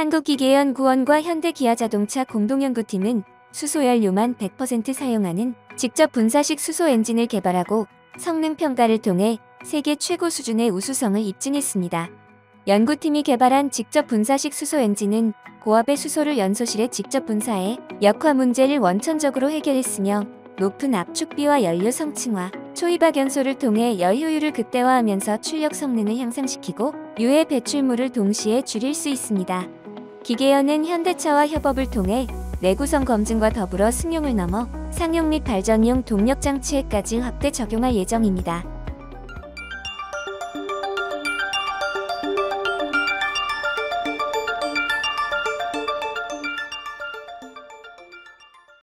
한국기계연구원과 현대기아자동차 공동연구팀은 수소연료만 100% 사용하는 직접 분사식 수소 엔진을 개발하고 성능 평가를 통해 세계 최고 수준의 우수성을 입증했습니다. 연구팀이 개발한 직접 분사식 수소 엔진은 고압의 수소를 연소실에 직접 분사해 역화 문제를 원천적으로 해결했으며 높은 압축비와 연료 성층화, 초이박 연소를 통해 열 효율을 극대화하면서 출력 성능을 향상시키고 유해 배출물을 동시에 줄일 수 있습니다. 기계연은 현대차와 협업을 통해 내구성 검증과 더불어 승용을 넘어 상용 및 발전용 동력 장치에까지 확대 적용할 예정입니다.